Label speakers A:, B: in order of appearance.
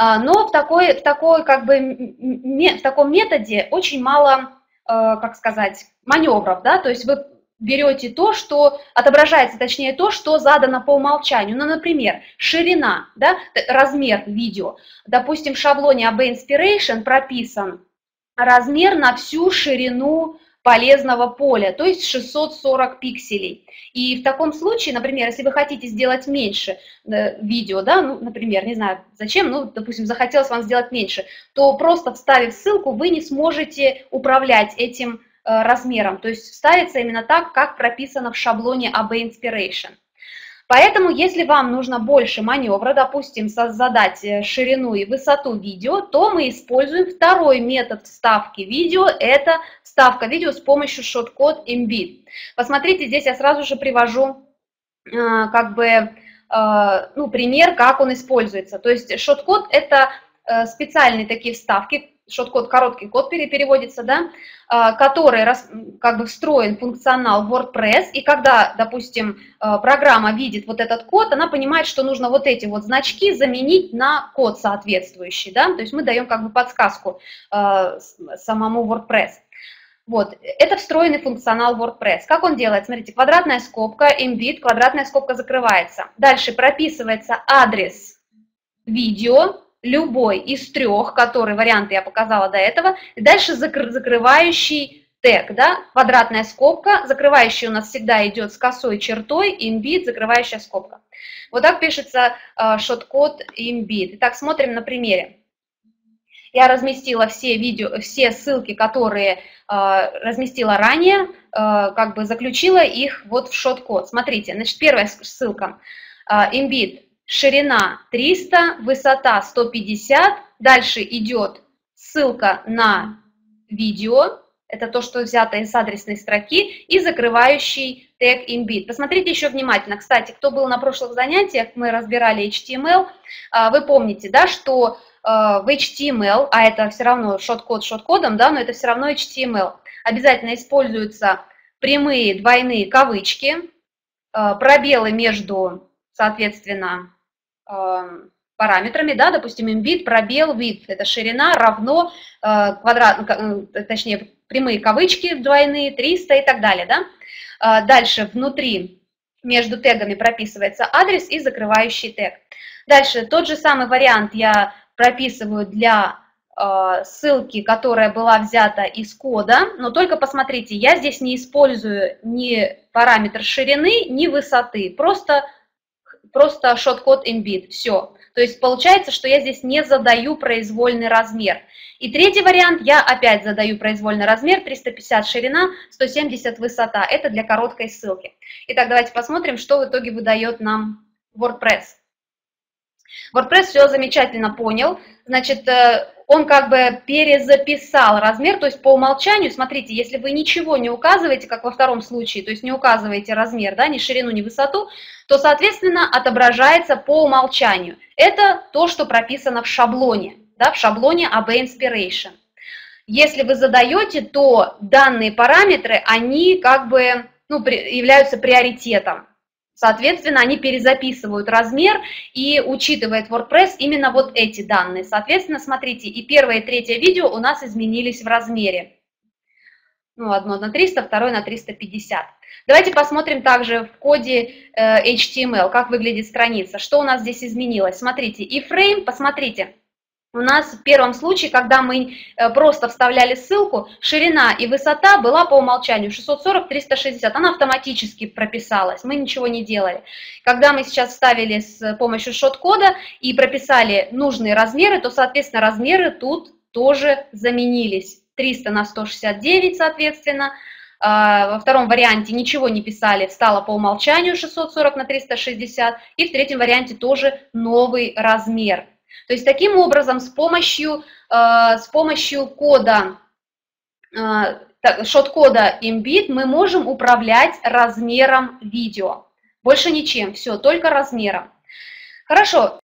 A: А, но в, такой, в, такой, как бы, в таком методе очень мало, как сказать, маневров, да, то есть вы берете то, что отображается, точнее то, что задано по умолчанию. Ну, например, ширина, да, размер видео. Допустим, в шаблоне AB Inspiration прописан размер на всю ширину полезного поля, то есть 640 пикселей. И в таком случае, например, если вы хотите сделать меньше э, видео, да, ну, например, не знаю зачем, ну, допустим, захотелось вам сделать меньше, то просто вставив ссылку, вы не сможете управлять этим Э, размером, то есть ставится именно так, как прописано в шаблоне AB Inspiration. Поэтому, если вам нужно больше маневра, допустим, задать э, ширину и высоту видео, то мы используем второй метод вставки видео, это вставка видео с помощью шот-код Embed. Посмотрите, здесь я сразу же привожу э, как бы ну, пример, как он используется. То есть шот-код – это специальные такие вставки, шот-код, короткий код переводится, да, а, который как бы встроен функционал WordPress, и когда, допустим, а, программа видит вот этот код, она понимает, что нужно вот эти вот значки заменить на код соответствующий, да, то есть мы даем как бы подсказку а, самому WordPress. Вот, это встроенный функционал WordPress. Как он делает? Смотрите, квадратная скобка, embed, квадратная скобка закрывается. Дальше прописывается адрес видео, любой из трех, который варианты я показала до этого, и дальше закр закрывающий тег, да, квадратная скобка, закрывающий у нас всегда идет с косой чертой, embed, закрывающая скобка. Вот так пишется э, шот-код embed. Итак, смотрим на примере. Я разместила все видео, все ссылки, которые э, разместила ранее, э, как бы заключила их вот в шот-код. Смотрите, значит, первая ссылка, э, ширина 300, высота 150. Дальше идет ссылка на видео, это то, что взято из адресной строки, и закрывающий тег embed. Посмотрите еще внимательно. Кстати, кто был на прошлых занятиях, мы разбирали HTML, а, вы помните, да, что а, в HTML, а это все равно шот-код шот-кодом, да, но это все равно HTML, обязательно используются прямые двойные кавычки, а, пробелы между, соответственно, параметрами, да, допустим, embed, пробел, width, это ширина равно э, квадрат, э, точнее, прямые кавычки двойные, 300 и так далее, да. Э, дальше внутри между тегами прописывается адрес и закрывающий тег. Дальше тот же самый вариант я прописываю для ссылки, которая была взята из кода, но только посмотрите, я здесь не использую ни параметр ширины, ни высоты, просто просто шот-код embed, все. То есть получается, что я здесь не задаю произвольный размер. И третий вариант, я опять задаю произвольный размер, 350 ширина, 170 высота. Это для короткой ссылки. Итак, давайте посмотрим, что в итоге выдает нам WordPress. WordPress все замечательно понял. Значит, э, он как бы перезаписал размер, то есть по умолчанию, смотрите, если вы ничего не указываете, как во втором случае, то есть не указываете размер, да, ни ширину, ни высоту, то, соответственно, отображается по умолчанию. Это то, что прописано в шаблоне, да, в шаблоне AB Inspiration. Если вы задаете, то данные параметры, они как бы ну, являются приоритетом. Соответственно, они перезаписывают размер и учитывает WordPress именно вот эти данные. Соответственно, смотрите, и первое, и третье видео у нас изменились в размере. Ну, одно на 300, второе на 350. Давайте посмотрим также в коде э, HTML, как выглядит страница. Что у нас здесь изменилось? Смотрите, и frame, посмотрите, у нас в первом случае, когда мы э, просто вставляли ссылку, ширина и высота была по умолчанию 640-360, она автоматически прописалась, мы ничего не делали. Когда мы сейчас вставили с помощью шот-кода и прописали нужные размеры, то, соответственно, размеры тут тоже заменились. 300 на 169, соответственно. А, во втором варианте ничего не писали, встало по умолчанию 640 на 360. И в третьем варианте тоже новый размер то есть таким образом с помощью, э, с помощью кода, э, шот-кода Embed мы можем управлять размером видео. Больше ничем, все, только размером. Хорошо,